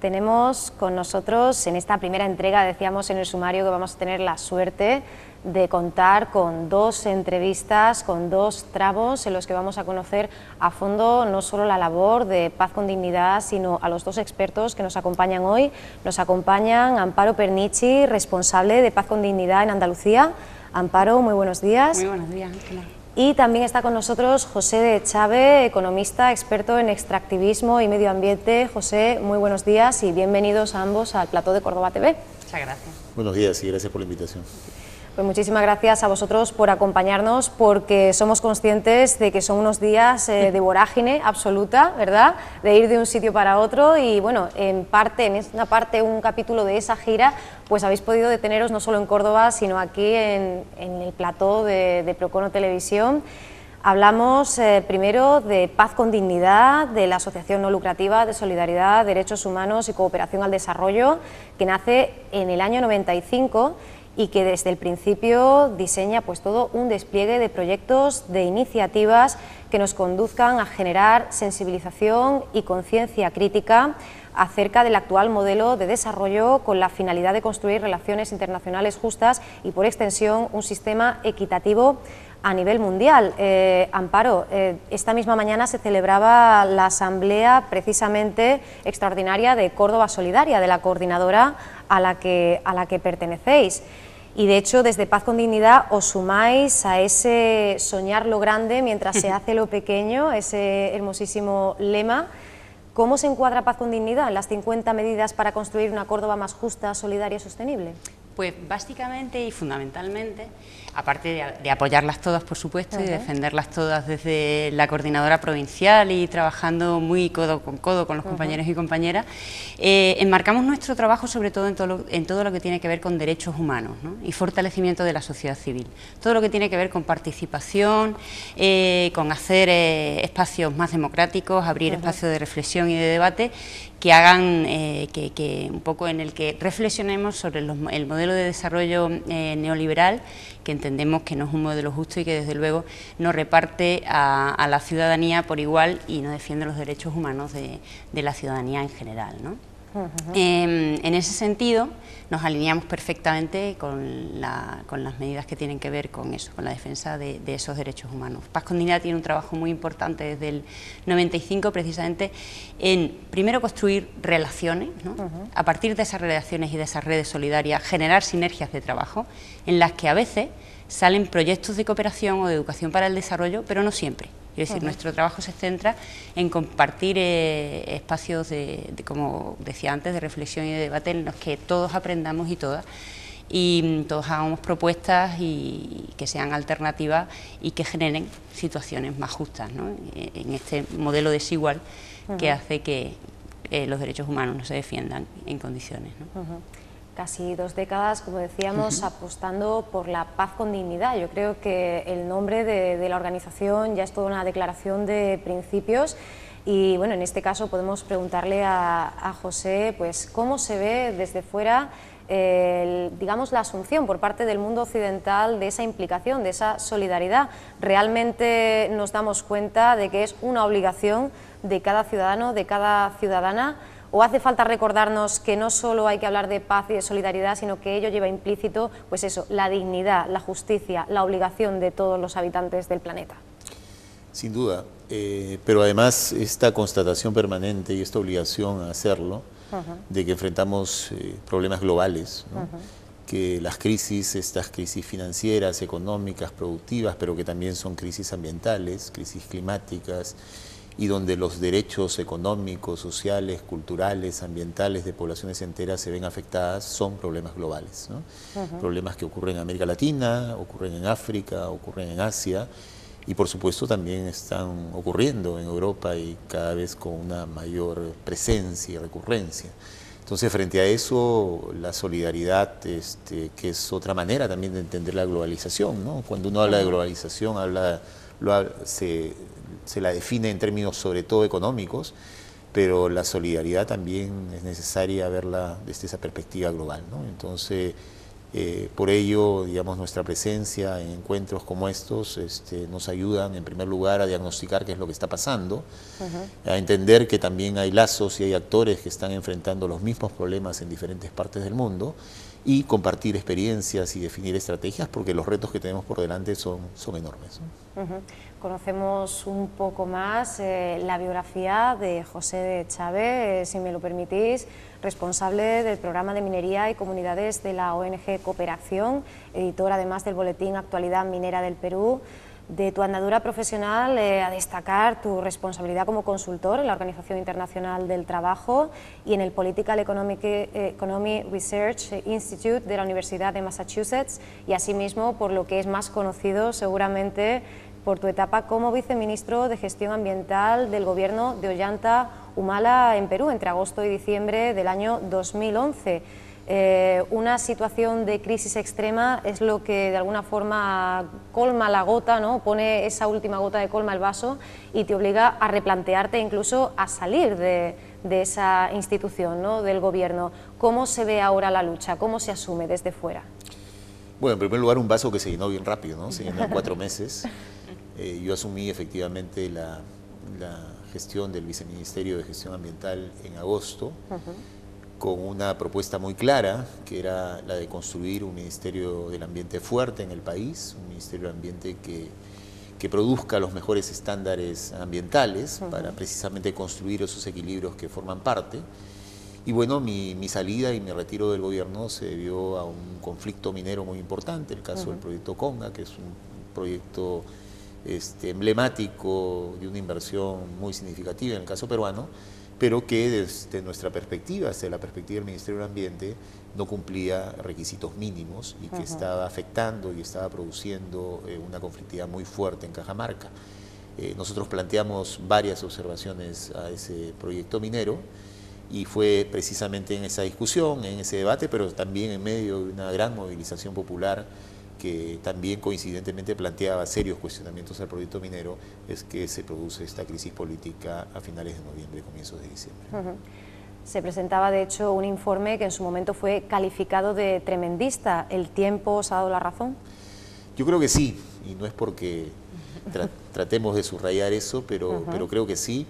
Tenemos con nosotros en esta primera entrega, decíamos en el sumario que vamos a tener la suerte de contar con dos entrevistas, con dos tramos en los que vamos a conocer a fondo no solo la labor de Paz con Dignidad, sino a los dos expertos que nos acompañan hoy. Nos acompañan Amparo Pernici, responsable de Paz con Dignidad en Andalucía. Amparo, muy buenos días. Muy buenos días, Ángela. Y también está con nosotros José de Chávez, economista, experto en extractivismo y medio ambiente. José, muy buenos días y bienvenidos a ambos al plató de Córdoba TV. Muchas gracias. Buenos días y gracias por la invitación. Pues muchísimas gracias a vosotros por acompañarnos, porque somos conscientes de que son unos días eh, de vorágine absoluta, ¿verdad? De ir de un sitio para otro y, bueno, en parte, en una parte, un capítulo de esa gira, pues habéis podido deteneros no solo en Córdoba, sino aquí en, el plató de, Procono Televisión. Hablamos eh, primero de Paz con Dignidad, de la Asociación No Lucrativa de Solidaridad, Derechos Humanos y Cooperación al Desarrollo, que nace en el año 95 y que desde el principio diseña pues todo un despliegue de proyectos, de iniciativas que nos conduzcan a generar sensibilización y conciencia crítica acerca del actual modelo de desarrollo con la finalidad de construir relaciones internacionales justas y por extensión un sistema equitativo a nivel mundial. Eh, Amparo, eh, esta misma mañana se celebraba la asamblea precisamente extraordinaria de Córdoba Solidaria, de la coordinadora a la que, a la que pertenecéis. Y de hecho, desde Paz con Dignidad os sumáis a ese soñar lo grande mientras se hace lo pequeño, ese hermosísimo lema. ¿Cómo se encuadra Paz con Dignidad en las 50 medidas para construir una Córdoba más justa, solidaria y sostenible? Pues básicamente y fundamentalmente, aparte de, apoyarlas todas, por supuesto, y defenderlas todas desde la coordinadora provincial y trabajando muy codo con codo con los compañeros y compañeras, eh, enmarcamos nuestro trabajo sobre todo en todo, lo, en todo lo que tiene que ver con derechos humanos y fortalecimiento de la sociedad civil. Todo lo que tiene que ver con participación, eh, con hacer eh, espacios más democráticos, abrir espacios de reflexión y de debate que hagan, eh, que, un poco en el que reflexionemos sobre el modelo de desarrollo neoliberal, que entendemos que no es un modelo justo y que desde luego no reparte a, la ciudadanía por igual y no defiende los derechos humanos de, de la ciudadanía en general. ¿no? Em, en ese sentido, nos alineamos perfectamente con, las medidas que tienen que ver con eso, con la defensa de, esos derechos humanos. Paz con Dignidad tiene un trabajo muy importante desde el 95, precisamente en, primero, construir relaciones, a partir de esas relaciones y de esas redes solidarias, generar sinergias de trabajo, en las que a veces salen proyectos de cooperación o de educación para el desarrollo, pero no siempre. Es decir, nuestro trabajo se centra en compartir eh, espacios, de, como decía antes, de reflexión y de debate en los que todos aprendamos y todas y mm, todos hagamos propuestas y, que sean alternativas y que generen situaciones más justas e, en este modelo desigual que hace que eh, los derechos humanos no se defiendan en condiciones casi dos décadas, como decíamos, apostando por la paz con dignidad. Yo creo que el nombre de, la organización ya es toda una declaración de principios y bueno, en este caso podemos preguntarle a, José, pues, cómo se ve desde fuera digamos, la asunción por parte del mundo occidental de esa implicación, de esa solidaridad. Realmente nos damos cuenta de que es una obligación de cada ciudadano, de cada ciudadana, ¿O hace falta recordarnos que no solo hay que hablar de paz y de solidaridad, sino que ello lleva implícito, pues eso, la dignidad, la justicia, la obligación de todos los habitantes del planeta? Sin duda, eh, pero además esta constatación permanente y esta obligación a hacerlo, de que enfrentamos eh, problemas globales, que las crisis, estas crisis financieras, económicas, productivas, pero que también son crisis ambientales, crisis climáticas, y donde los derechos económicos, sociales, culturales, ambientales de poblaciones enteras se ven afectadas, son problemas globales. Problemas que ocurren en América Latina, ocurren en África, ocurren en Asia y por supuesto también están ocurriendo en Europa y cada vez con una mayor presencia y recurrencia. Entonces, frente a eso, la solidaridad, este, que es otra manera también de entender la globalización, ¿no? Cuando uno habla de globalización, habla, lo, se, se la define en términos sobre todo económicos, pero la solidaridad también es necesaria verla desde esa perspectiva global. ¿no? Entonces, Eh, por ello, digamos, nuestra presencia en encuentros como estos este, nos ayudan, en primer lugar, a diagnosticar qué es lo que está pasando, a entender que también hay lazos y hay actores que están enfrentando los mismos problemas en diferentes partes del mundo y compartir experiencias y definir estrategias porque los retos que tenemos por delante son, son enormes. Conocemos un poco más eh, la biografía de José Chávez, eh, si me lo permitís, responsable del programa de minería y comunidades de la ONG Cooperación, editor además del boletín Actualidad Minera del Perú. De tu andadura profesional eh, a destacar tu responsabilidad como consultor en la Organización Internacional del Trabajo y en el Political Economic, Research Institute de la Universidad de Massachusetts y asimismo por lo que es más conocido seguramente por tu etapa como viceministro de Gestión Ambiental del Gobierno de Ollanta Humala en Perú entre agosto y diciembre del año 2011. Eh, una situación de crisis extrema es lo que de alguna forma colma la gota, ¿no? pone esa última gota de colma el vaso y te obliga a replantearte incluso a salir de, esa institución, ¿no? del gobierno. ¿Cómo se ve ahora la lucha? ¿Cómo se asume desde fuera? Bueno, en primer lugar un vaso que se llenó bien rápido, ¿no? se llenó en cuatro meses. Eh, yo asumí efectivamente la, gestión del Viceministerio de Gestión Ambiental en agosto, con una propuesta muy clara, que era la de construir un Ministerio del Ambiente fuerte en el país, un Ministerio del Ambiente que, que produzca los mejores estándares ambientales para precisamente construir esos equilibrios que forman parte. Y bueno, mi, mi, salida y mi retiro del gobierno se debió a un conflicto minero muy importante, el caso del proyecto Conga, que es un proyecto este, emblemático de una inversión muy significativa en el caso peruano, pero que desde nuestra perspectiva, desde la perspectiva del Ministerio del Ambiente, no cumplía requisitos mínimos y que estaba afectando y estaba produciendo eh, una conflictividad muy fuerte en Cajamarca. Eh, nosotros planteamos varias observaciones a ese proyecto minero y fue precisamente en esa discusión, en ese debate, pero también en medio de una gran movilización popular que también coincidentemente planteaba serios cuestionamientos al proyecto minero, es que se produce esta crisis política a finales de noviembre, comienzos de diciembre. Se presentaba, de hecho, un informe que en su momento fue calificado de tremendista. ¿El tiempo os ha dado la razón? Yo creo que sí, y no es porque tratemos de subrayar eso, pero, pero creo que sí.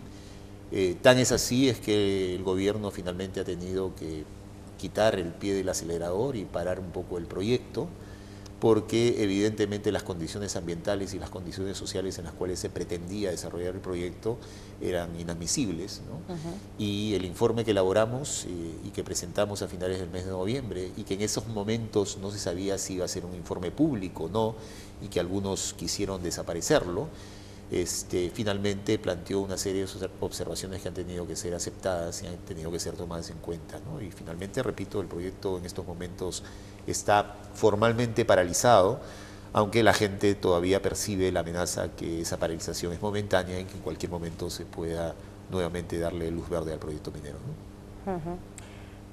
Eh, tan es así es que el gobierno finalmente ha tenido que quitar el pie del acelerador y parar un poco el proyecto porque evidentemente las condiciones ambientales y las condiciones sociales en las cuales se pretendía desarrollar el proyecto eran inadmisibles. Y el informe que elaboramos eh, y que presentamos a finales del mes de noviembre y que en esos momentos no se sabía si iba a ser un informe público o no y que algunos quisieron desaparecerlo, este, finalmente planteó una serie de observaciones que han tenido que ser aceptadas y han tenido que ser tomadas en cuenta. Y finalmente, repito, el proyecto en estos momentos está formalmente paralizado, aunque la gente todavía percibe la amenaza que esa paralización es momentánea y que en cualquier momento se pueda nuevamente darle luz verde al proyecto minero.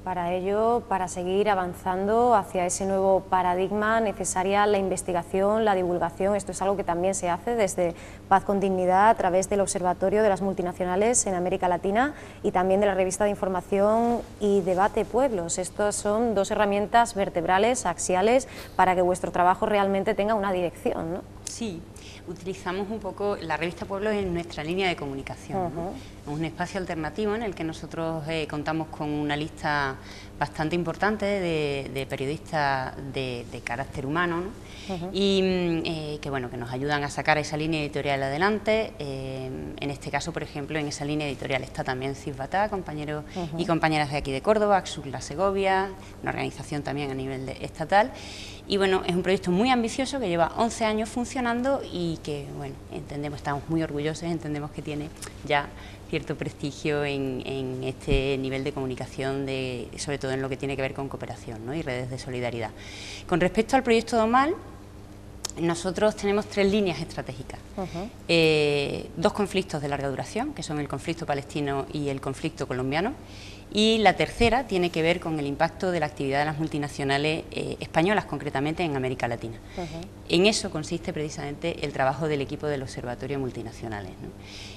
Para ello, para seguir avanzando hacia ese nuevo paradigma, necesaria la investigación, la divulgación. Esto es algo que también se hace desde Paz con Dignidad a través del Observatorio de las Multinacionales en América Latina y también de la revista de información y debate Pueblos. Estas son dos herramientas vertebrales, axiales, para que vuestro trabajo realmente tenga una dirección. ¿no? Sí, utilizamos un poco la revista Pueblos en nuestra línea de comunicación. un espacio alternativo en el que nosotros eh, contamos con una lista bastante importante de, periodistas de, carácter humano y mm, eh, que bueno que nos ayudan a sacar esa línea editorial adelante. Eh, en este caso, por ejemplo, en esa línea editorial está también Cisbatá, compañeros y compañeras de aquí de Córdoba, Axur La Segovia, una organización también a nivel estatal. Y bueno, es un proyecto muy ambicioso que lleva 11 años funcionando y que, bueno, entendemos, estamos muy orgullosos, entendemos que tiene ya cierto prestigio en, este nivel de comunicación, de, sobre todo en lo que tiene que ver con cooperación y redes de solidaridad. Con respecto al proyecto Domal, nosotros tenemos tres líneas estratégicas. Eh, dos conflictos de larga duración, que son el conflicto palestino y el conflicto colombiano, y la tercera tiene que ver con el impacto de la actividad de las multinacionales eh, españolas, concretamente en América Latina. En eso consiste precisamente el trabajo del equipo del Observatorio Multinacionales.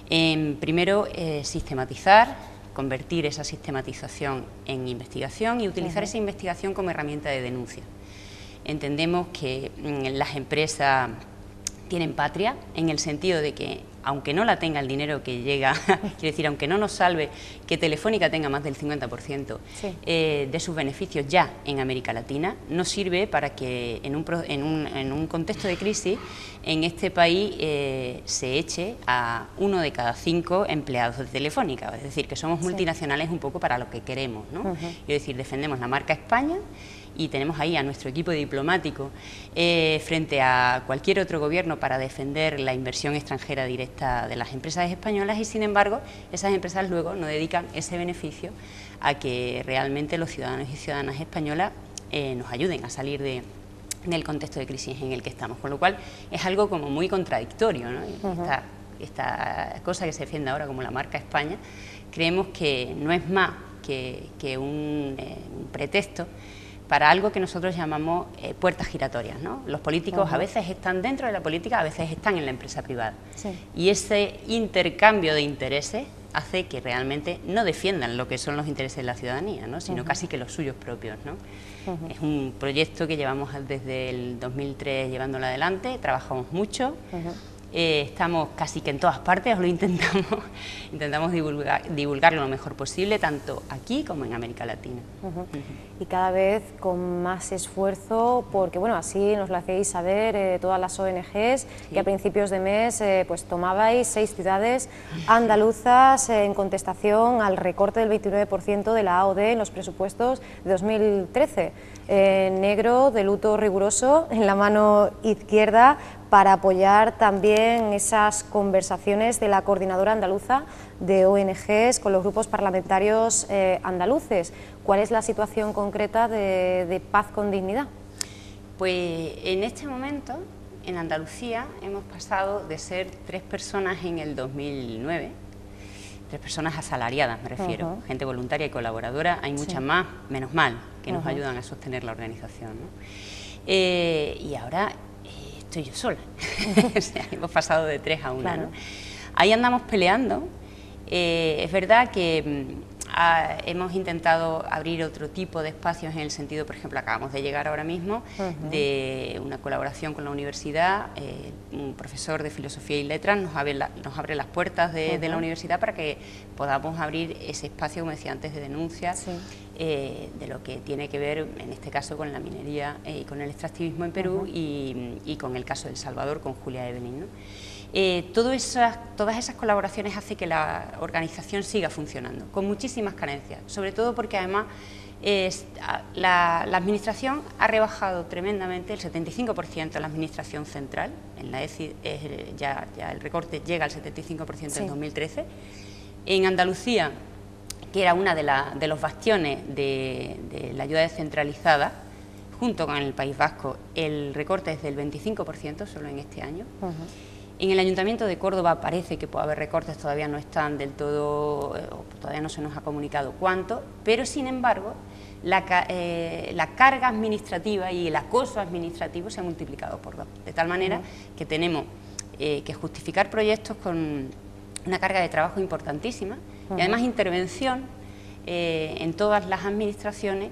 En, primero, eh, sistematizar, convertir esa sistematización en investigación y utilizar esa investigación como herramienta de denuncia. Entendemos que mm, las empresas tienen patria en el sentido de que aunque no la tenga el dinero que llega, quiero decir, aunque no nos salve que Telefónica tenga más del 50% eh, de sus beneficios ya en América Latina, no sirve para que en un, contexto de crisis en este país eh, se eche a uno de cada cinco empleados de Telefónica, es decir, que somos multinacionales un poco para lo que queremos, ¿no? decir, defendemos la marca España y tenemos ahí a nuestro equipo diplomático eh, frente a cualquier otro gobierno para defender la inversión extranjera directa de las empresas españolas y sin embargo esas empresas luego no dedican ese beneficio a que realmente los ciudadanos y ciudadanas españolas eh, nos ayuden a salir de, del contexto de crisis en el que estamos, con lo cual es algo como muy contradictorio, ¿no? esta, cosa que se defiende ahora como la marca España, creemos que no es más que, un, eh, un pretexto para algo que nosotros llamamos eh, puertas giratorias. ¿no? Los políticos a veces están dentro de la política, a veces están en la empresa privada. Y ese intercambio de intereses hace que realmente no defiendan lo que son los intereses de la ciudadanía, ¿no? sino casi que los suyos propios. ¿no? Es un proyecto que llevamos desde el 2003 llevándolo adelante, trabajamos mucho. Eh, estamos casi que en todas partes, os lo intentamos, intentamos divulgar, divulgarlo lo mejor posible, tanto aquí como en América Latina. Y cada vez con más esfuerzo, porque bueno, así nos lo hacéis saber eh, todas las ONGs, que a principios de mes eh, pues tomabais seis ciudades andaluzas en contestación al recorte del 29% de la AOD en los presupuestos de 2013. negro, de luto riguroso, en la mano izquierda, para apoyar también esas conversaciones de la coordinadora andaluza de ONGs con los grupos parlamentarios eh, andaluces. ¿Cuál es la situación concreta de, Paz con Dignidad? Pues en este momento, en Andalucía, hemos pasado de ser tres personas en el 2009, tres personas asalariadas me refiero, gente voluntaria y colaboradora, hay muchas más, menos mal, que nos ayudan a sostener la organización. Eh, y ahora estoy yo sola. hemos pasado de tres a una. Ahí andamos peleando. Eh, es verdad que mm, hemos intentado abrir otro tipo de espacios en el sentido, por ejemplo, acabamos de llegar ahora mismo de una colaboración con la universidad, eh, un profesor de filosofía y letras nos abre, nos abre las puertas de, la universidad para que podamos abrir ese espacio, como decía antes, de denuncia. Eh, de lo que tiene que ver, en este caso, con la minería eh, y con el extractivismo en Perú y, con el caso de El Salvador, con Julia Evelyn. Eh, esas, todas esas colaboraciones hacen que la organización siga funcionando, con muchísimas carencias, sobre todo porque además la, Administración ha rebajado tremendamente el 75% en la Administración central, en la ECI ya, el recorte llega al 75% en 2013, en Andalucía que era una de, los bastiones de, la ayuda descentralizada, junto con el País Vasco, el recorte es del 25% solo en este año. En el Ayuntamiento de Córdoba parece que puede haber recortes, todavía no están del todo, eh, todavía no se nos ha comunicado cuánto, pero sin embargo la, eh, carga administrativa y el acoso administrativo se ha multiplicado por dos, de tal manera que tenemos eh, que justificar proyectos con una carga de trabajo importantísima y además intervención eh, en todas las administraciones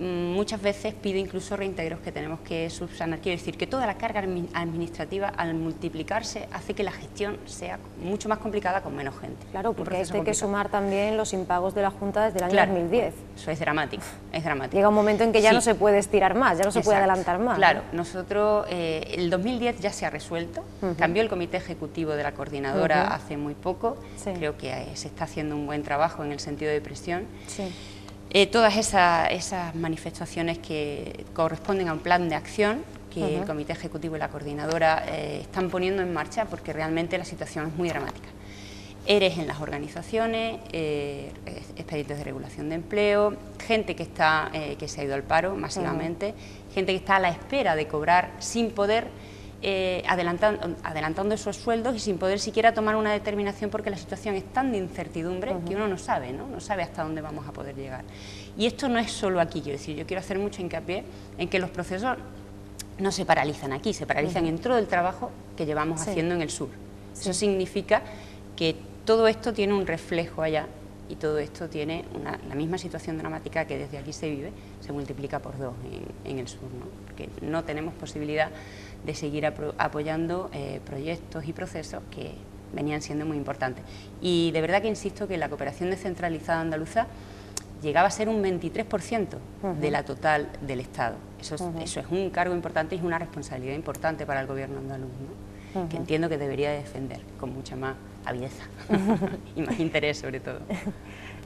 muchas veces pide incluso reintegros que tenemos que subsanar. Quiero decir que toda la carga administrativa al multiplicarse hace que la gestión sea mucho más complicada con menos gente. Claro, porque hay que sumar también los impagos de la Junta desde el año 2010. Eso es dramático, es dramático. Llega un momento en que ya no se puede estirar más, ya no se puede adelantar más. Claro, nosotros, eh, el 2010 ya se ha resuelto, cambió el comité ejecutivo de la coordinadora hace muy poco, creo que eh, se está haciendo un buen trabajo en el sentido de presión. Sí. Eh, todas esas, manifestaciones que corresponden a un plan de acción que el Comité Ejecutivo y la Coordinadora eh, están poniendo en marcha porque realmente la situación es muy dramática. Eres en las organizaciones, eh, expedientes de regulación de empleo, gente que, está, que se ha ido al paro masivamente, gente que está a la espera de cobrar sin poder eh, adelantando, adelantando esos sueldos y sin poder siquiera tomar una determinación porque la situación es tan de incertidumbre que uno no sabe, ¿no? no sabe hasta dónde vamos a poder llegar. Y esto no es solo aquí, quiero decir, yo quiero hacer mucho hincapié en que los procesos no se paralizan aquí, se paralizan en todo el trabajo que llevamos haciendo en el sur. Eso significa que todo esto tiene un reflejo allá y todo esto tiene la misma situación dramática que desde aquí se vive, se multiplica por dos en, el sur, ¿no? porque no tenemos posibilidad de seguir apoyando eh, proyectos y procesos que venían siendo muy importantes. Y de verdad que insisto que la cooperación descentralizada andaluza llegaba a ser un 23% de la total del Estado. Eso es, eso es un cargo importante y es una responsabilidad importante para el gobierno andaluz, que entiendo que debería defender con mucha más avideza y más interés sobre todo.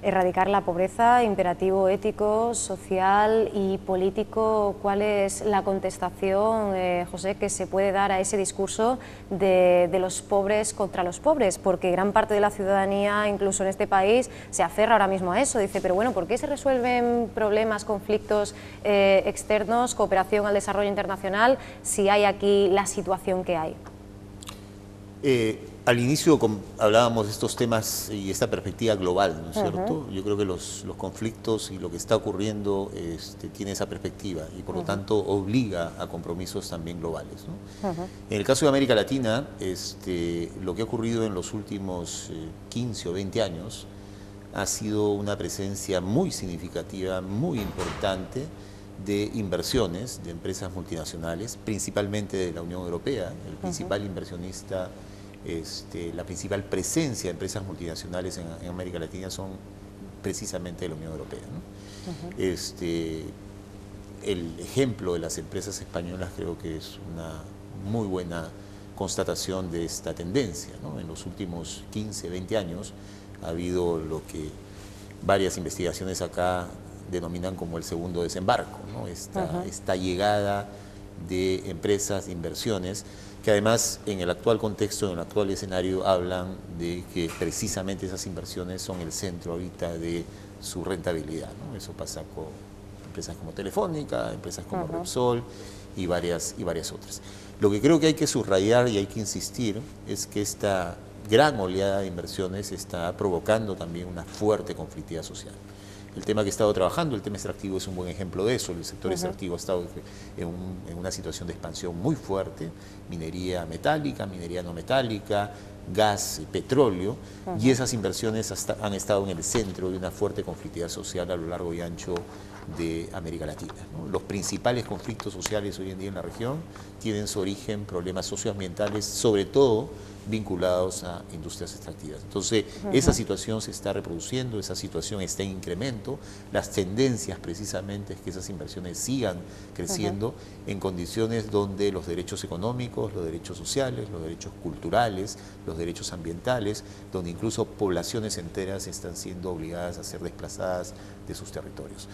Erradicar la pobreza, imperativo ético, social y político. ¿Cuál es la contestación, eh, José, que se puede dar a ese discurso de, los pobres contra los pobres? Porque gran parte de la ciudadanía, incluso en este país, se aferra ahora mismo a eso. Dice, pero bueno, ¿por qué se resuelven problemas, conflictos eh, externos, cooperación al desarrollo internacional, si hay aquí la situación que hay? Eh, al inicio hablábamos de estos temas y esta perspectiva global, ¿no es cierto? Yo creo que los, conflictos y lo que está ocurriendo este, tiene esa perspectiva y por lo tanto obliga a compromisos también globales. En el caso de América Latina, este, lo que ha ocurrido en los últimos 15 eh, o 20 años ha sido una presencia muy significativa, muy importante de inversiones de empresas multinacionales, principalmente de la Unión Europea, el principal inversionista este, la principal presencia de empresas multinacionales en, América Latina son precisamente de la Unión Europea. este, el ejemplo de las empresas españolas creo que es una muy buena constatación de esta tendencia. En los últimos 15, 20 años ha habido lo que varias investigaciones acá denominan como el segundo desembarco, esta, esta llegada de empresas, de inversiones, que además en el actual contexto, en el actual escenario, hablan de que precisamente esas inversiones son el centro ahorita de su rentabilidad. Eso pasa con empresas como Telefónica, empresas como Repsol y varias, y varias otras. Lo que creo que hay que subrayar y hay que insistir es que esta gran oleada de inversiones está provocando también una fuerte conflictividad social el tema que he estado trabajando, el tema extractivo es un buen ejemplo de eso. El sector extractivo ha estado en, una situación de expansión muy fuerte, minería metálica, minería no metálica, gas, petróleo, y esas inversiones han estado en el centro de una fuerte conflictividad social a lo largo y ancho de América Latina. Los principales conflictos sociales hoy en día en la región tienen su origen en problemas socioambientales, sobre todo vinculados a industrias extractivas. Entonces, esa situación se está reproduciendo, esa situación está en incremento, las tendencias precisamente es que esas inversiones sigan creciendo en condiciones donde los derechos económicos, los derechos sociales, los derechos culturales, los derechos ambientales, donde incluso poblaciones enteras están siendo obligadas a ser desplazadas de sus territorios.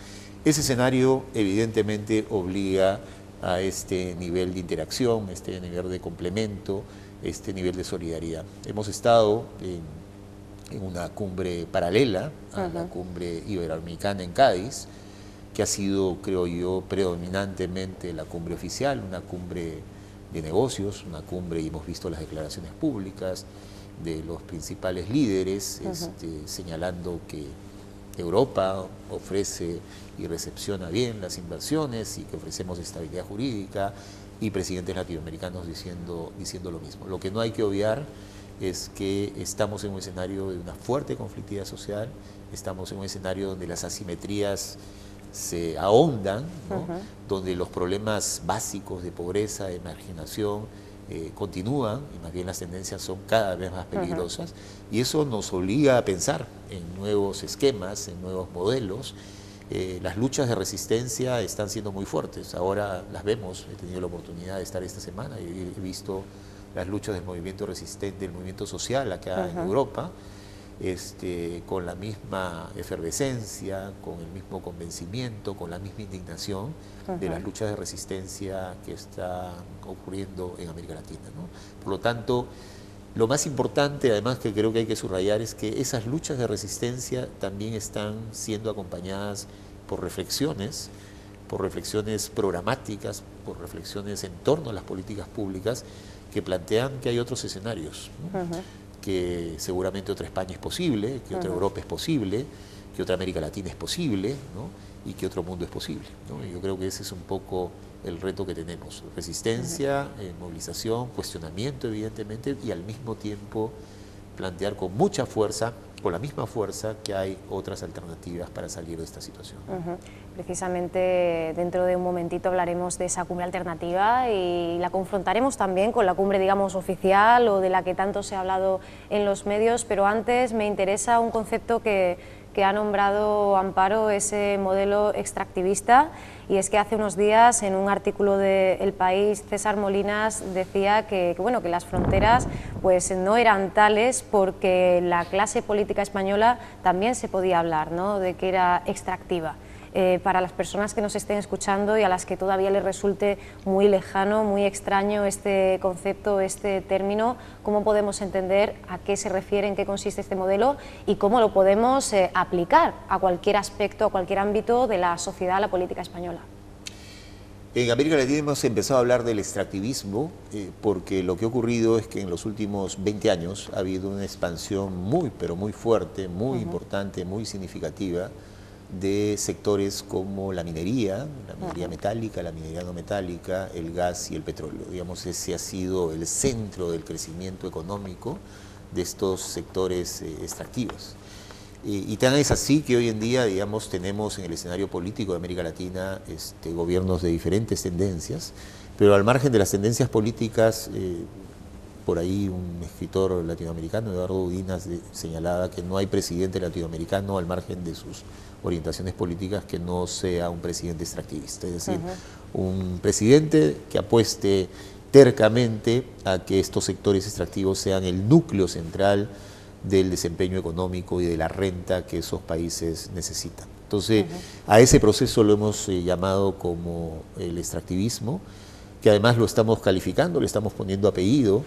Ese escenario evidentemente obliga a este nivel de interacción, este nivel de complemento, este nivel de solidaridad. Hemos estado en, una cumbre paralela a la cumbre iberoamericana en Cádiz, que ha sido, creo yo, predominantemente la cumbre oficial, una cumbre de negocios, una cumbre, y hemos visto las declaraciones públicas de los principales líderes este, señalando que Europa ofrece y recepciona bien las inversiones y que ofrecemos estabilidad jurídica y presidentes latinoamericanos diciendo, diciendo lo mismo. Lo que no hay que obviar es que estamos en un escenario de una fuerte conflictividad social, estamos en un escenario donde las asimetrías se ahondan, donde los problemas básicos de pobreza, de marginación, eh, continúan y más bien las tendencias son cada vez más peligrosas. Y eso nos obliga a pensar en nuevos esquemas, en nuevos modelos eh, las luchas de resistencia están siendo muy fuertes. Ahora las vemos, he tenido la oportunidad de estar esta semana y he visto las luchas del movimiento resistente, del movimiento social acá en Europa, este, con la misma efervescencia, con el mismo convencimiento, con la misma indignación de las luchas de resistencia que están ocurriendo en América Latina. Por lo tanto, lo más importante, además, que creo que hay que subrayar es que esas luchas de resistencia también están siendo acompañadas por reflexiones, por reflexiones programáticas, por reflexiones en torno a las políticas públicas que plantean que hay otros escenarios, que seguramente otra España es posible, que otra Europa es posible, que otra América Latina es posible, y que otro mundo es posible. yo creo que ese es un poco el reto que tenemos. Resistencia, eh, movilización, cuestionamiento evidentemente y al mismo tiempo plantear con mucha fuerza con la misma fuerza que hay otras alternativas para salir de esta situación. Precisamente dentro de un momentito hablaremos de esa cumbre alternativa y la confrontaremos también con la cumbre, digamos, oficial o de la que tanto se ha hablado en los medios, pero antes me interesa un concepto que que ha nombrado Amparo ese modelo extractivista y es que hace unos días en un artículo de El País César Molinas decía que, bueno, que las fronteras pues, no eran tales porque la clase política española también se podía hablar ¿no? de que era extractiva. Eh, para las personas que nos estén escuchando y a las que todavía les resulte muy lejano, muy extraño este concepto, este término, cómo podemos entender a qué se refiere, en qué consiste este modelo y cómo lo podemos eh, aplicar a cualquier aspecto, a cualquier ámbito de la sociedad, la política española. En América Latina hemos empezado a hablar del extractivismo eh, porque lo que ha ocurrido es que en los últimos 20 años ha habido una expansión muy, pero muy fuerte, muy importante, muy significativa de sectores como la minería, la minería metálica, la minería no metálica, el gas y el petróleo. Digamos, ese ha sido el centro del crecimiento económico de estos sectores eh, extractivos. Y, tan es así que hoy en día, digamos, tenemos en el escenario político de América Latina este, gobiernos de diferentes tendencias, pero al margen de las tendencias políticas, eh, por ahí un escritor latinoamericano, Eduardo Udinas, señalaba que no hay presidente latinoamericano al margen de sus orientaciones políticas que no sea un presidente extractivista, es decir, un presidente que apueste tercamente a que estos sectores extractivos sean el núcleo central del desempeño económico y de la renta que esos países necesitan. Entonces, a ese proceso lo hemos eh, llamado como el extractivismo, que además lo estamos calificando, le estamos poniendo apellido,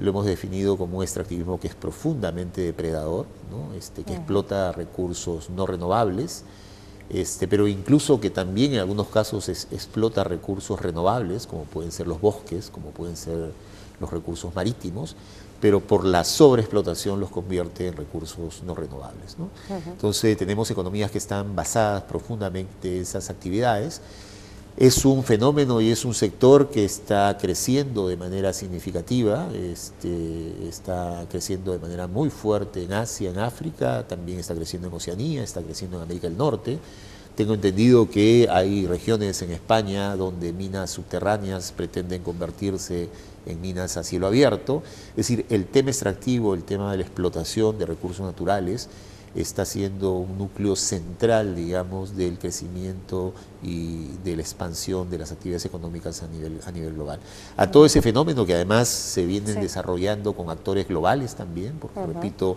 lo hemos definido como un extractivismo que es profundamente depredador, este, que explota recursos no renovables, este, pero incluso que también en algunos casos explota recursos renovables, como pueden ser los bosques, como pueden ser los recursos marítimos, pero por la sobreexplotación los convierte en recursos no renovables. Entonces tenemos economías que están basadas profundamente en esas actividades, es un fenómeno y es un sector que está creciendo de manera significativa, este, está creciendo de manera muy fuerte en Asia, en África, también está creciendo en Oceanía, está creciendo en América del Norte. Tengo entendido que hay regiones en España donde minas subterráneas pretenden convertirse en minas a cielo abierto. Es decir, el tema extractivo, el tema de la explotación de recursos naturales, está siendo un núcleo central, digamos, del crecimiento y de la expansión de las actividades económicas a nivel, a nivel global. A todo ese fenómeno que además se vienen desarrollando con actores globales también, porque repito,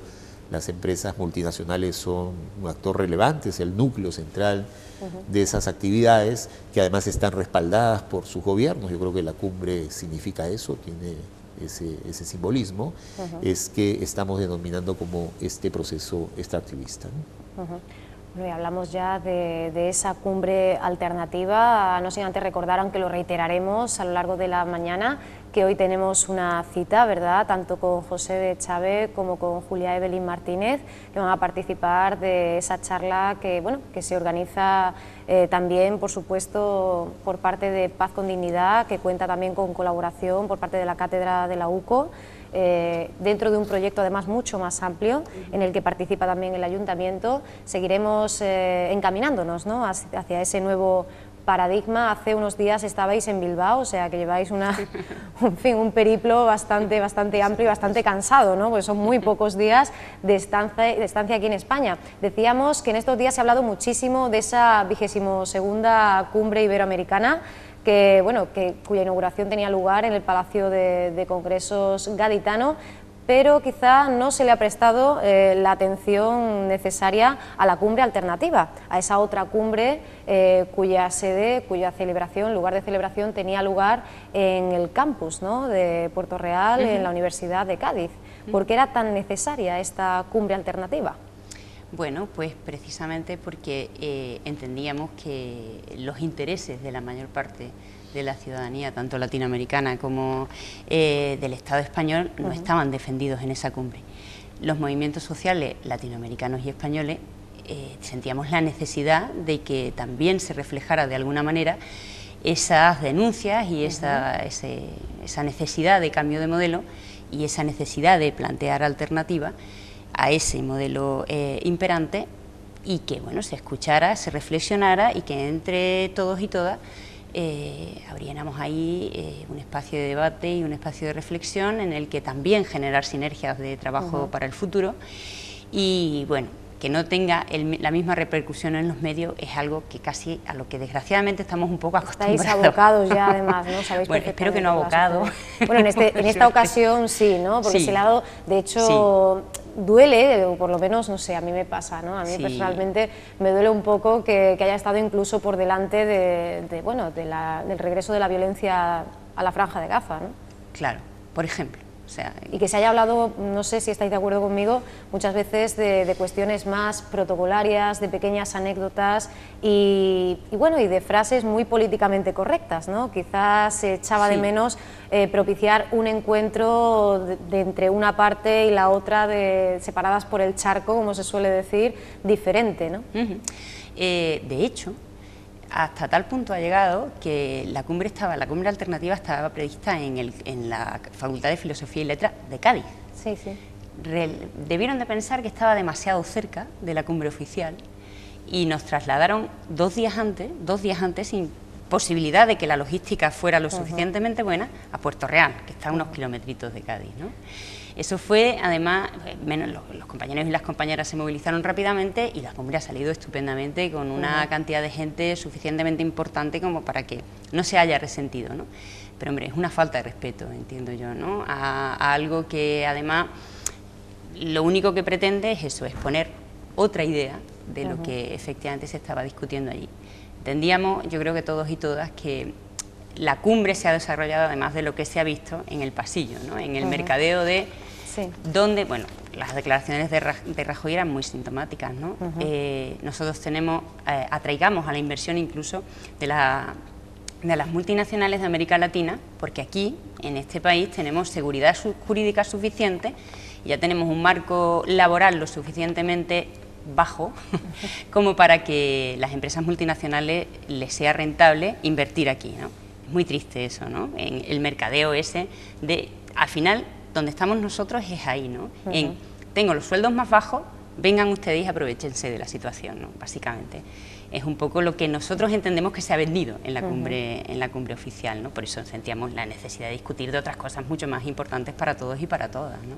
las empresas multinacionales son un actor relevante, es el núcleo central de esas actividades que además están respaldadas por sus gobiernos. Yo creo que la cumbre significa eso, tiene ese, simbolismo, es que estamos denominando como este proceso extractivista. ¿no? hablamos ya de, esa cumbre alternativa, no sin antes recordar, aunque lo reiteraremos a lo largo de la mañana, que hoy tenemos una cita, ¿verdad?, tanto con José de Chávez como con Julia Evelyn Martínez, que van a participar de esa charla que, bueno, que se organiza eh, también, por supuesto, por parte de Paz con Dignidad, que cuenta también con colaboración por parte de la Cátedra de la UCO, eh, dentro de un proyecto además mucho más amplio en el que participa también el ayuntamiento. Seguiremos eh, encaminándonos ¿no? hacia ese nuevo paradigma. Hace unos días estabais en Bilbao, o sea que lleváis una, un, un periplo bastante, bastante amplio y bastante cansado, ¿no? porque son muy pocos días de estancia, de estancia aquí en España. Decíamos que en estos días se ha hablado muchísimo de esa vigésimo segunda cumbre iberoamericana que, bueno, que, cuya inauguración tenía lugar en el Palacio de, de Congresos Gaditano, pero quizá no se le ha prestado eh, la atención necesaria a la cumbre alternativa, a esa otra cumbre eh, cuya sede, cuya celebración, lugar de celebración tenía lugar en el campus de Puerto Real, en la Universidad de Cádiz. ¿Por qué era tan necesaria esta cumbre alternativa? Bueno, pues precisamente porque eh, entendíamos que los intereses de la mayor parte de la ciudadanía, tanto latinoamericana como eh, del Estado español, no estaban defendidos en esa cumbre. Los movimientos sociales latinoamericanos y españoles eh, sentíamos la necesidad de que también se reflejara de alguna manera esas denuncias y esa, esa necesidad de cambio de modelo y esa necesidad de plantear alternativas a ese modelo eh, imperante y que bueno, se escuchara, se reflexionara y que entre todos y todas eh, abriéramos ahí eh, un espacio de debate y un espacio de reflexión en el que también generar sinergias de trabajo para el futuro y bueno, que no tenga la misma repercusión en los medios es algo que casi a lo que desgraciadamente estamos un poco acostumbrados. Estáis abocados ya además, ¿no? Sabéis bueno, espero que no abocado. Bueno, en, este, en esta ocasión sí, ¿no? Porque ese lado, de hecho, duele, o por lo menos, no sé, a mí me pasa, ¿no? A mí personalmente me duele un poco que, haya estado incluso por delante de, bueno, del regreso de la violencia a la franja de Gaza, ¿no? Claro, por ejemplo y que se haya hablado, no sé si estáis de acuerdo conmigo, muchas veces de, cuestiones más protocolarias, de pequeñas anécdotas y, bueno, y de frases muy políticamente correctas, ¿no? Quizás se echaba de menos eh, propiciar un encuentro de, entre una parte y la otra, de, separadas por el charco, como se suele decir, diferente, ¿no? Eh, de hecho, hasta tal punto ha llegado que la cumbre estaba, la cumbre alternativa estaba prevista en, el, en la Facultad de Filosofía y Letras de Cádiz. Sí, sí. debieron de pensar que estaba demasiado cerca de la cumbre oficial y nos trasladaron dos días antes, dos días antes sin posibilidad de que la logística fuera lo suficientemente buena, a Puerto Real, que está a unos kilometritos de Cádiz. ¿no? Eso fue, además, menos los, compañeros y las compañeras se movilizaron rápidamente y la cumbre ha salido estupendamente con una cantidad de gente suficientemente importante como para que no se haya resentido, ¿no? Pero, hombre, es una falta de respeto, entiendo yo, ¿no? A, algo que, además, lo único que pretende es eso, exponer otra idea de lo que efectivamente se estaba discutiendo allí. Entendíamos, yo creo que todos y todas, que la cumbre se ha desarrollado además de lo que se ha visto en el pasillo, ¿no? en el mercadeo de donde, bueno, las declaraciones de, Rajoy eran muy sintomáticas, ¿no? Eh, nosotros tenemos, eh, atraigamos a la inversión incluso de, la, de las multinacionales de América Latina, porque aquí, en este país, tenemos seguridad jurídica suficiente, ya tenemos un marco laboral lo suficientemente bajo como para que las empresas multinacionales les sea rentable invertir aquí, ¿no? muy triste eso, ¿no? En el mercadeo ese de, al final, donde estamos nosotros es ahí, ¿no? En, tengo los sueldos más bajos, vengan ustedes y aprovechense de la situación, ¿no? Básicamente es un poco lo que nosotros entendemos que se ha vendido en la cumbre, en la cumbre oficial, ¿no? Por eso sentíamos la necesidad de discutir de otras cosas mucho más importantes para todos y para todas, ¿no?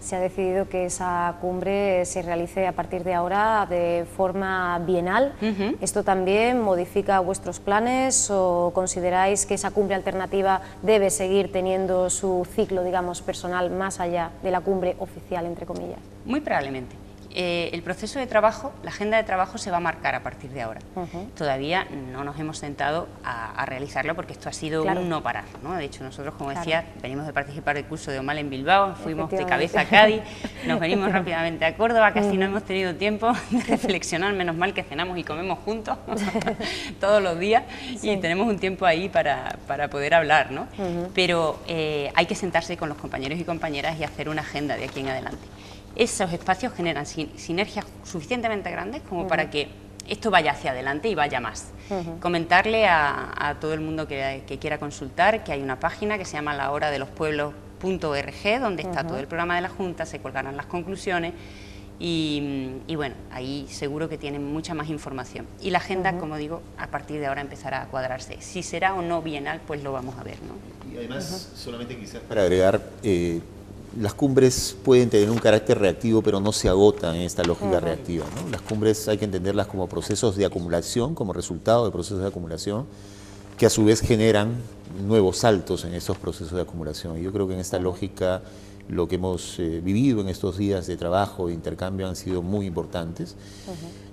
Se ha decidido que esa cumbre se realice a partir de ahora de forma bienal. ¿Esto también modifica vuestros planes o consideráis que esa cumbre alternativa debe seguir teniendo su ciclo, digamos, personal más allá de la cumbre oficial, entre comillas? Muy probablemente. Eh, el proceso de trabajo, la agenda de trabajo se va a marcar a partir de ahora. Todavía no nos hemos sentado a, realizarlo porque esto ha sido un no parar. ¿no? De hecho, nosotros, como decía, venimos de participar del curso de Omal en Bilbao, fuimos de cabeza a Cádiz, nos venimos rápidamente a Córdoba, casi no hemos tenido tiempo de reflexionar, menos mal que cenamos y comemos juntos todos los días y tenemos un tiempo ahí para, poder hablar. ¿no? Pero eh, hay que sentarse con los compañeros y compañeras y hacer una agenda de aquí en adelante esos espacios generan sinergias suficientemente grandes como para que esto vaya hacia adelante y vaya más. Comentarle a, todo el mundo que, quiera consultar que hay una página que se llama la hora de los pueblos.org donde está todo el programa de la Junta, se colgarán las conclusiones y, bueno, ahí seguro que tienen mucha más información. Y la agenda, como digo, a partir de ahora empezará a cuadrarse. Si será o no bienal, pues lo vamos a ver. ¿no? Y además, solamente quizás para agregar... Eh, las cumbres pueden tener un carácter reactivo, pero no se agotan en esta lógica reactiva. Las cumbres hay que entenderlas como procesos de acumulación, como resultado de procesos de acumulación, que a su vez generan nuevos saltos en esos procesos de acumulación. Y yo creo que en esta lógica lo que hemos eh, vivido en estos días de trabajo, de intercambio, han sido muy importantes.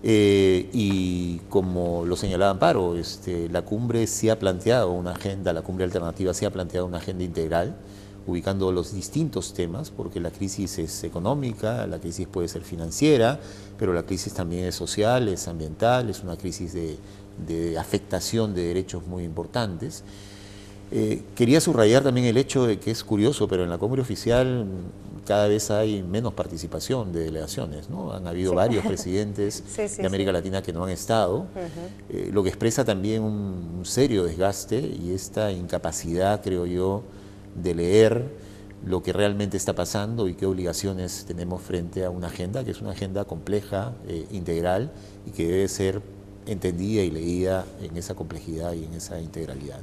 Eh, y como lo señalaba Amparo, este, la cumbre sí ha planteado una agenda, la cumbre alternativa sí ha planteado una agenda integral ubicando los distintos temas, porque la crisis es económica, la crisis puede ser financiera, pero la crisis también es social, es ambiental, es una crisis de, afectación de derechos muy importantes. Eh, quería subrayar también el hecho de que es curioso, pero en la cumbre oficial cada vez hay menos participación de delegaciones. ¿no? Han habido varios presidentes de América Latina que no han estado, eh, lo que expresa también un serio desgaste y esta incapacidad, creo yo, de leer lo que realmente está pasando y qué obligaciones tenemos frente a una agenda que es una agenda compleja, eh, integral y que debe ser entendida y leída en esa complejidad y en esa integralidad.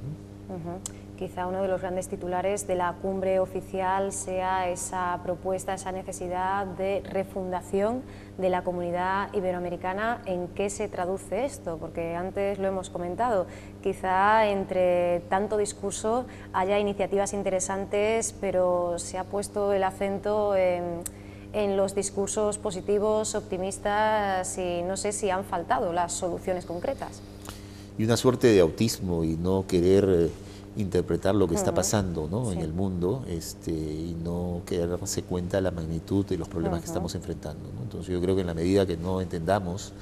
Quizá uno de los grandes titulares de la cumbre oficial sea esa propuesta, esa necesidad de refundación de la comunidad iberoamericana. ¿En qué se traduce esto? Porque antes lo hemos comentado, quizá entre tanto discurso haya iniciativas interesantes, pero se ha puesto el acento en, los discursos positivos, optimistas y no sé si han faltado las soluciones concretas. Y una suerte de autismo y no querer eh, interpretar lo que está pasando ¿no? en el mundo este, y no darse cuenta de la magnitud de los problemas que estamos enfrentando. Entonces yo creo que en la medida que no entendamos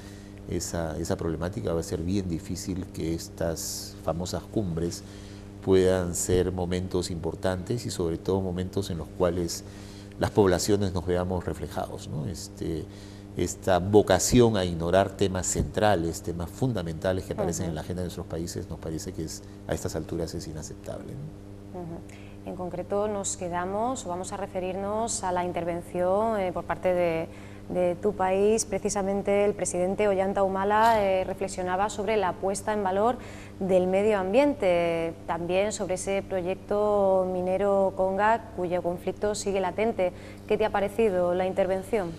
esa, esa problemática va a ser bien difícil que estas famosas cumbres puedan ser momentos importantes y sobre todo momentos en los cuales las poblaciones nos veamos reflejados. ¿no? Este, esta vocación a ignorar temas centrales, temas fundamentales que aparecen en la agenda de nuestros países, nos parece que es, a estas alturas es inaceptable. En concreto nos quedamos o vamos a referirnos a la intervención eh, por parte de, tu país. Precisamente el presidente Ollanta Humala eh, reflexionaba sobre la puesta en valor del medio ambiente, también sobre ese proyecto minero Conga cuyo conflicto sigue latente. ¿Qué te ha parecido la intervención?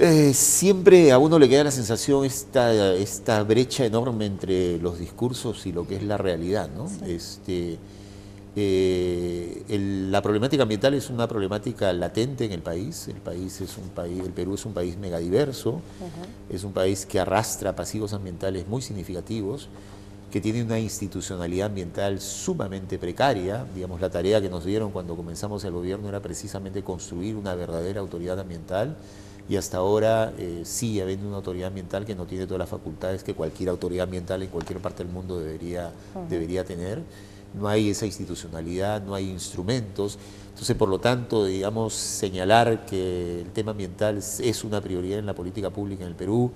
Eh, siempre a uno le queda la sensación esta, esta brecha enorme entre los discursos y lo que es la realidad. ¿no? Este, eh, la problemática ambiental es una problemática latente en el país. El país es un país, el Perú es un país megadiverso, es un país que arrastra pasivos ambientales muy significativos, que tiene una institucionalidad ambiental sumamente precaria. Digamos, la tarea que nos dieron cuando comenzamos el gobierno era precisamente construir una verdadera autoridad ambiental y hasta ahora eh, sigue habiendo una autoridad ambiental que no tiene todas las facultades que cualquier autoridad ambiental en cualquier parte del mundo debería, debería tener. No hay esa institucionalidad, no hay instrumentos. Entonces, por lo tanto, digamos, señalar que el tema ambiental es una prioridad en la política pública en el Perú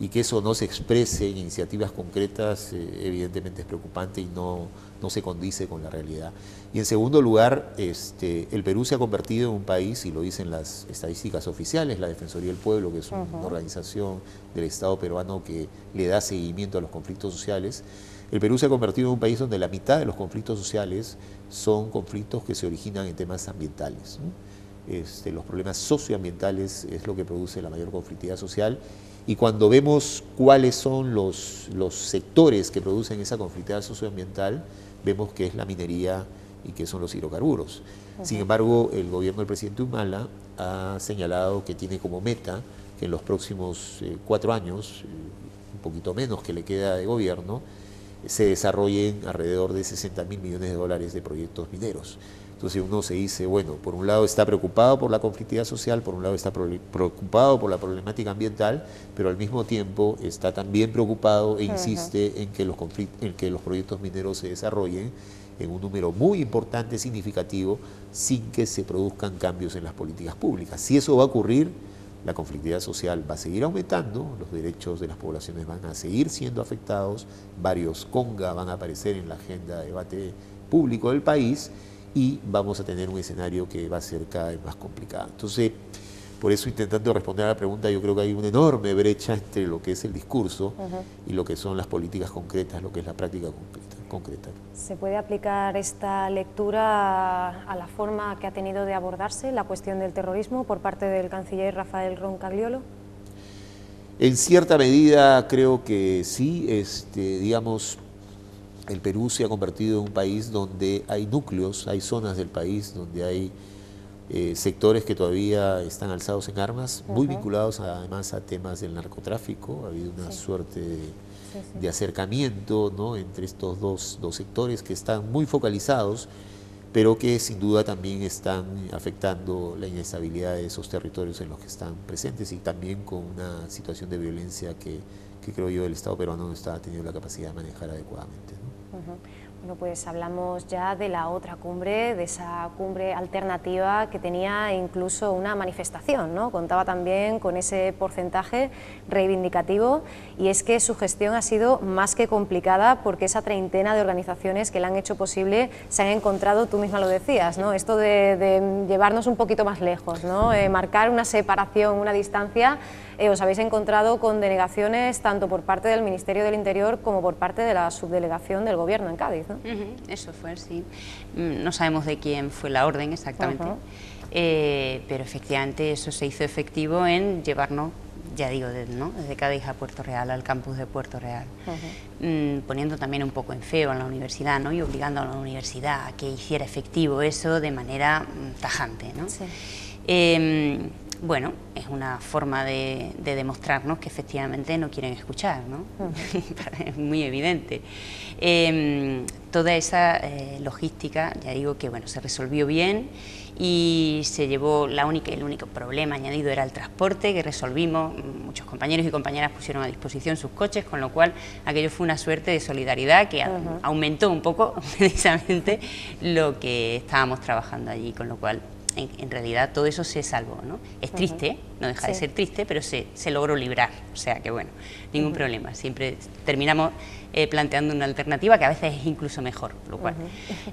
y que eso no se exprese en iniciativas concretas, eh, evidentemente es preocupante y no, no se condice con la realidad. Y en segundo lugar, este, el Perú se ha convertido en un país, y lo dicen las estadísticas oficiales, la Defensoría del Pueblo, que es una organización del Estado peruano que le da seguimiento a los conflictos sociales, el Perú se ha convertido en un país donde la mitad de los conflictos sociales son conflictos que se originan en temas ambientales. Este, los problemas socioambientales es lo que produce la mayor conflictividad social y cuando vemos cuáles son los, los sectores que producen esa conflictividad socioambiental, vemos que es la minería y que son los hidrocarburos. Sin embargo, el gobierno del presidente Humala ha señalado que tiene como meta que en los próximos eh, cuatro años, eh, un poquito menos que le queda de gobierno, se desarrollen alrededor de 60 mil millones de dólares de proyectos mineros. Entonces uno se dice, bueno, por un lado está preocupado por la conflictividad social, por un lado está preocupado por la problemática ambiental, pero al mismo tiempo está también preocupado e insiste en, que los en que los proyectos mineros se desarrollen en un número muy importante, significativo, sin que se produzcan cambios en las políticas públicas. Si eso va a ocurrir, la conflictividad social va a seguir aumentando, los derechos de las poblaciones van a seguir siendo afectados, varios conga van a aparecer en la agenda de debate público del país y vamos a tener un escenario que va a ser cada vez más complicado. Entonces, por eso intentando responder a la pregunta, yo creo que hay una enorme brecha entre lo que es el discurso y lo que son las políticas concretas, lo que es la práctica concreta. ¿Se puede aplicar esta lectura a la forma que ha tenido de abordarse la cuestión del terrorismo por parte del canciller Rafael Roncagliolo? En cierta medida creo que sí, este, digamos, el Perú se ha convertido en un país donde hay núcleos, hay zonas del país donde hay eh, sectores que todavía están alzados en armas, muy vinculados además a temas del narcotráfico. Ha habido una suerte de, acercamiento ¿no? entre estos dos, dos, sectores que están muy focalizados, pero que sin duda también están afectando la inestabilidad de esos territorios en los que están presentes y también con una situación de violencia que, que creo yo el Estado peruano no está teniendo la capacidad de manejar adecuadamente. -hmm. Bueno, pues hablamos ya de la otra cumbre, de esa cumbre alternativa que tenía incluso una manifestación, ¿no? Contaba también con ese porcentaje reivindicativo y es que su gestión ha sido más que complicada porque esa treintena de organizaciones que la han hecho posible se han encontrado, tú misma lo decías, ¿no? Esto de, llevarnos un poquito más lejos, ¿no? Eh, marcar una separación, una distancia eh, os habéis encontrado con denegaciones tanto por parte del Ministerio del Interior como por parte de la subdelegación del Gobierno en Cádiz. ¿No? Eso fue, sí. Mm, no sabemos de quién fue la orden exactamente, eh, pero efectivamente eso se hizo efectivo en llevarnos ya digo, desde Cádiz a Puerto Real, al campus de Puerto Real, mm, poniendo también un poco en feo a la universidad ¿no? y obligando a la universidad a que hiciera efectivo eso de manera mm, tajante. ¿no? Em, bueno, es una forma de, demostrarnos que efectivamente no quieren escuchar, ¿no? es muy evidente. Em, toda esa eh, logística, ya digo que bueno, se resolvió bien y se llevó, la única, el único problema añadido era el transporte que resolvimos, muchos compañeros y compañeras pusieron a disposición sus coches, con lo cual aquello fue una suerte de solidaridad que aumentó un poco precisamente lo que estábamos trabajando allí, con lo cual en, realidad todo eso se salvó. ¿no? Es triste, no deja de ser triste, pero se, se, logró librar, o sea que bueno, ningún problema. Siempre terminamos eh, planteando una alternativa que a veces es incluso mejor, lo cual.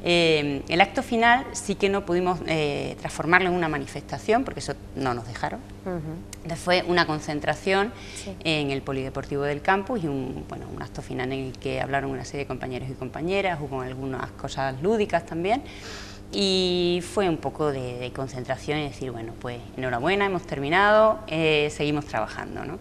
Eh, el acto final sí que no pudimos eh, transformarlo en una manifestación, porque eso no nos dejaron. Fue una concentración en el Polideportivo del campus y un, bueno, un acto final en el que hablaron una serie de compañeros y compañeras, hubo algunas cosas lúdicas también y fue un poco de, concentración y decir, bueno, pues enhorabuena, hemos terminado, eh, seguimos trabajando. ¿no?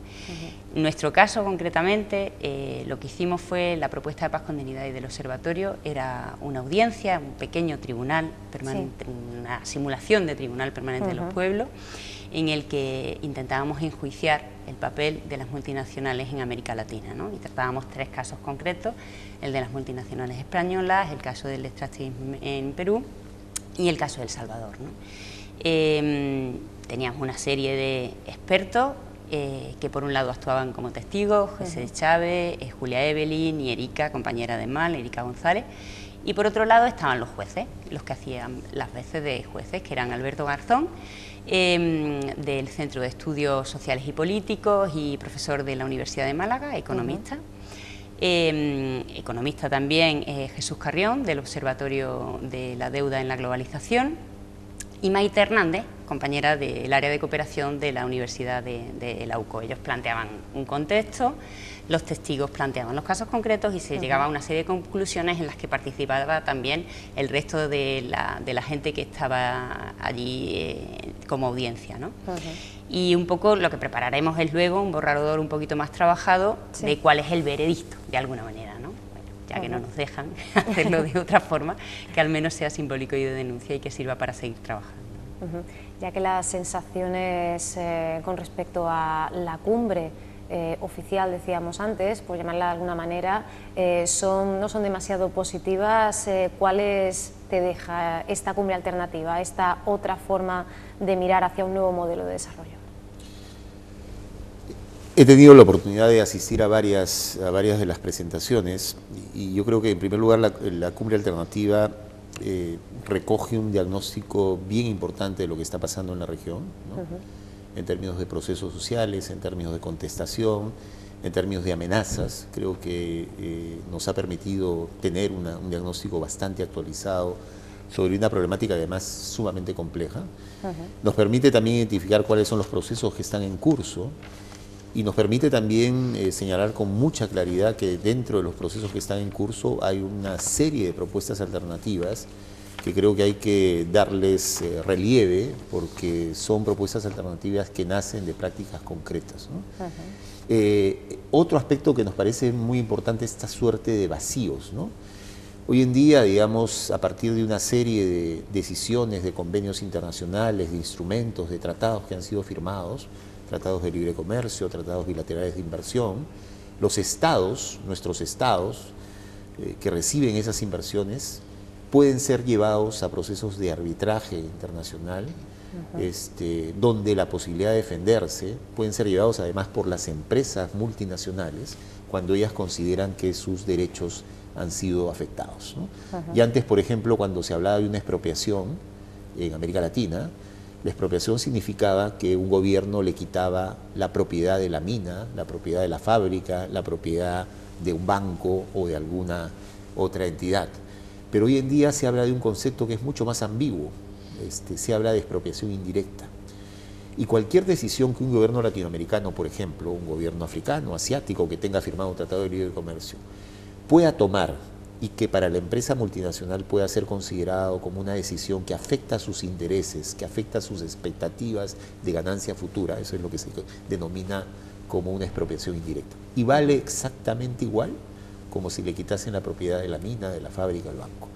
En nuestro caso, concretamente, eh, lo que hicimos fue la propuesta de paz con dignidad y del observatorio, era una audiencia, un pequeño tribunal permanente, una simulación de tribunal permanente de los pueblos, en el que intentábamos enjuiciar el papel de las multinacionales en América Latina. ¿no? Y tratábamos tres casos concretos, el de las multinacionales españolas, el caso del extractivismo en Perú y el caso de El Salvador. Em, teníamos una serie de expertos eh, que por un lado actuaban como testigos, José Chávez, eh, Julia Evelyn y Erika, compañera de Mal, Erika González, y por otro lado estaban los jueces, los que hacían las veces de jueces, que eran Alberto Garzón, em, del Centro de Estudios Sociales y Políticos y profesor de la Universidad de Málaga, economista. Em, economista también eh, Jesús Carrión, del Observatorio de la Deuda en la Globalización, y Maite Hernández, compañera del área de cooperación de la Universidad de, la UCO. Ellos planteaban un contexto, los testigos planteaban los casos concretos y se llegaba a una serie de conclusiones en las que participaba también el resto de la, gente que estaba allí eh, como audiencia. ¿no? y un poco lo que prepararemos es luego un borrador un poquito más trabajado de cuál es el veredicto, de alguna manera, ¿no? ya que no nos dejan hacerlo de otra forma, que al menos sea simbólico y de denuncia y que sirva para seguir trabajando. Ya que las sensaciones eh, con respecto a la cumbre eh, oficial, decíamos antes, por llamarla de alguna manera, eh, son, no son demasiado positivas, ¿cuáles te deja esta cumbre alternativa, esta otra forma de mirar hacia un nuevo modelo de desarrollo? He tenido la oportunidad de asistir a varias, a varias de las presentaciones y yo creo que en primer lugar la, cumbre alternativa eh, recoge un diagnóstico bien importante de lo que está pasando en la región, en términos de procesos sociales, en términos de contestación, en términos de amenazas. Creo que eh, nos ha permitido tener un diagnóstico bastante actualizado sobre una problemática además sumamente compleja. Nos permite también identificar cuáles son los procesos que están en curso y nos permite también eh, señalar con mucha claridad que dentro de los procesos que están en curso hay una serie de propuestas alternativas que creo que hay que darles eh, relieve porque son propuestas alternativas que nacen de prácticas concretas. Eh, otro aspecto que nos parece muy importante es esta suerte de vacíos. Hoy en día, digamos, a partir de una serie de decisiones, de convenios internacionales, de instrumentos, de tratados que han sido firmados, tratados de libre comercio, tratados bilaterales de inversión, los estados, nuestros estados, eh, que reciben esas inversiones, pueden ser llevados a procesos de arbitraje internacional, este, donde la posibilidad de defenderse pueden ser llevados además por las empresas multinacionales cuando ellas consideran que sus derechos han sido afectados. Y antes, por ejemplo, cuando se hablaba de una expropiación en América Latina, la expropiación significaba que un gobierno le quitaba la propiedad de la mina, la propiedad de la fábrica, la propiedad de un banco o de alguna otra entidad. Pero hoy en día se habla de un concepto que es mucho más ambiguo, este, se habla de expropiación indirecta. Y cualquier decisión que un gobierno latinoamericano, por ejemplo, un gobierno africano, asiático, que tenga firmado un tratado de libre comercio, pueda tomar y que para la empresa multinacional pueda ser considerado como una decisión que afecta sus intereses, que afecta sus expectativas de ganancia futura, eso es lo que se denomina como una expropiación indirecta. Y vale exactamente igual como si le quitasen la propiedad de la mina, de la fábrica, del banco.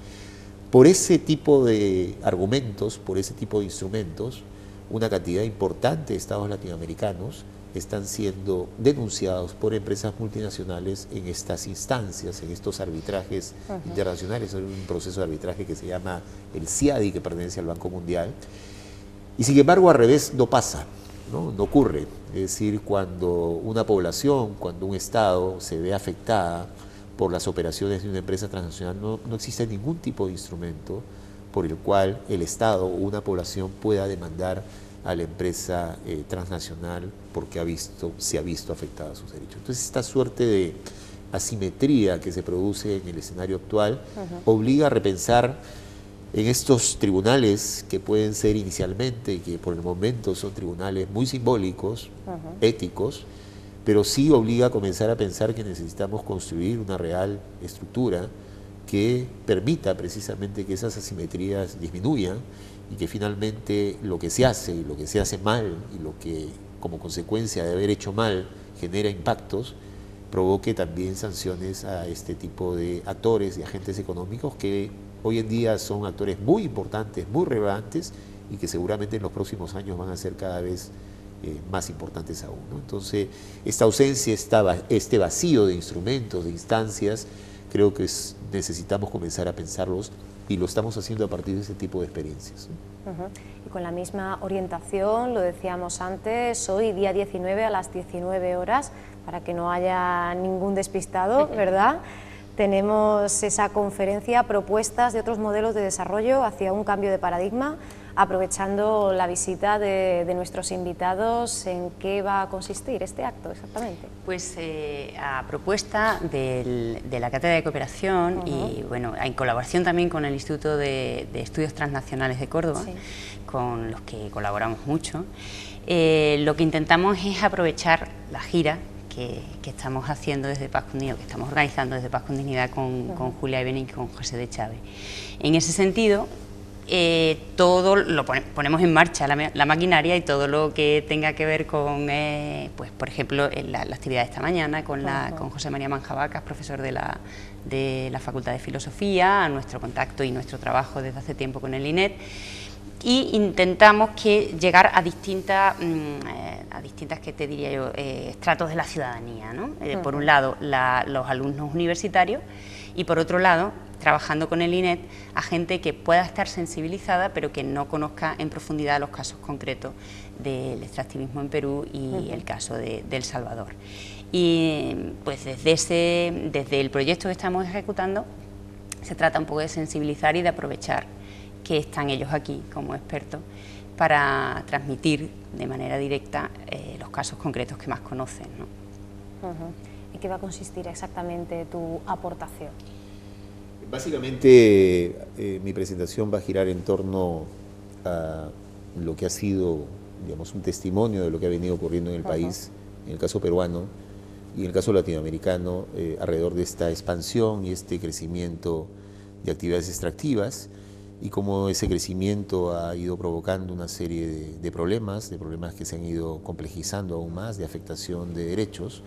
Por ese tipo de argumentos, por ese tipo de instrumentos, una cantidad importante de estados latinoamericanos están siendo denunciados por empresas multinacionales en estas instancias, en estos arbitrajes internacionales. Hay un proceso de arbitraje que se llama el CIADI, que pertenece al Banco Mundial. Y sin embargo, al revés no pasa, no, no ocurre. Es decir, cuando una población, cuando un Estado se ve afectada por las operaciones de una empresa transnacional, no, no existe ningún tipo de instrumento por el cual el Estado o una población pueda demandar a la empresa eh, transnacional porque ha visto, se ha visto afectada sus derechos. Entonces esta suerte de asimetría que se produce en el escenario actual obliga a repensar en estos tribunales que pueden ser inicialmente, que por el momento son tribunales muy simbólicos, éticos, pero sí obliga a comenzar a pensar que necesitamos construir una real estructura que permita precisamente que esas asimetrías disminuyan y que finalmente lo que se hace y lo que se hace mal y lo que como consecuencia de haber hecho mal genera impactos, provoque también sanciones a este tipo de actores y agentes económicos que hoy en día son actores muy importantes, muy relevantes y que seguramente en los próximos años van a ser cada vez eh, más importantes aún. Entonces, esta ausencia, este vacío de instrumentos, de instancias, creo que necesitamos comenzar a pensarlos y lo estamos haciendo a partir de ese tipo de experiencias. Y con la misma orientación, lo decíamos antes, hoy día 19 a las 19 horas, para que no haya ningún despistado, ¿verdad? Tenemos esa conferencia, propuestas de otros modelos de desarrollo hacia un cambio de paradigma, aprovechando la visita de, nuestros invitados, ¿en qué va a consistir este acto exactamente? Pues eh, a propuesta de la Cátedra de Cooperación y bueno, en colaboración también con el Instituto de, Estudios Transnacionales de Córdoba, con los que colaboramos mucho, eh, lo que intentamos es aprovechar la gira que, estamos haciendo desde Paz Dignidad, que estamos organizando desde Paz con Dignidad con, con Julia Ibeni y con José de Chávez. En ese sentido, eh, todo lo ponemos en marcha, la, maquinaria y todo lo que tenga que ver con, eh, pues por ejemplo, la, actividad de esta mañana con, la, con José María Manjabacas, profesor de la, de la Facultad de Filosofía, a nuestro contacto y nuestro trabajo desde hace tiempo con el INET y intentamos que llegar a distintas, mm, eh, a distintas que te diría yo, estratos de la ciudadanía. ¿no? Por un lado, los alumnos universitarios y por otro lado, trabajando con el INET a gente que pueda estar sensibilizada pero que no conozca en profundidad los casos concretos del extractivismo en Perú y el caso de, El Salvador. Y pues desde, ese, desde el proyecto que estamos ejecutando se trata un poco de sensibilizar y de aprovechar que están ellos aquí como expertos para transmitir de manera directa eh, los casos concretos que más conocen. ¿no? ¿Y qué va a consistir exactamente tu aportación? Básicamente eh, mi presentación va a girar en torno a lo que ha sido digamos, un testimonio de lo que ha venido ocurriendo en el país, en el caso peruano y en el caso latinoamericano, eh, alrededor de esta expansión y este crecimiento de actividades extractivas y cómo ese crecimiento ha ido provocando una serie de, problemas, de problemas que se han ido complejizando aún más, de afectación de derechos,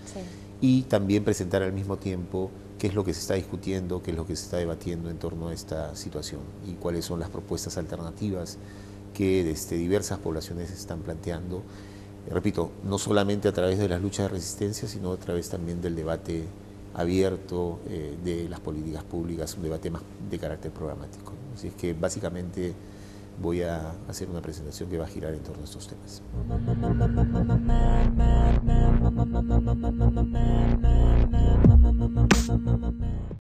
y también presentar al mismo tiempo qué es lo que se está discutiendo, qué es lo que se está debatiendo en torno a esta situación y cuáles son las propuestas alternativas que desde diversas poblaciones están planteando. Repito, no solamente a través de las luchas de resistencia, sino a través también del debate abierto eh, de las políticas públicas, un debate más de carácter programático. Así es que básicamente voy a hacer una presentación que va a girar en torno a estos temas.